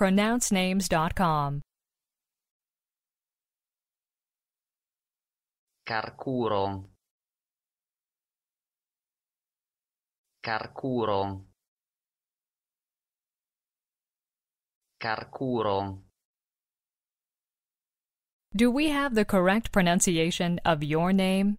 pronouncenames.com. Karkurong. Karkurong. Karkurong. Do we have the correct pronunciation of your name?